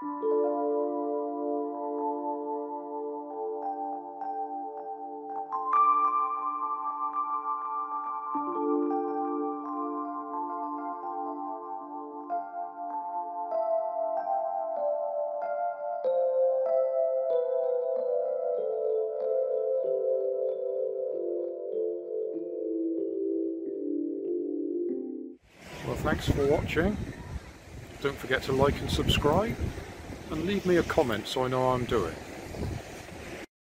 Well thanks for watching. Don't forget to like and subscribe and leave me a comment so I know I'm doing.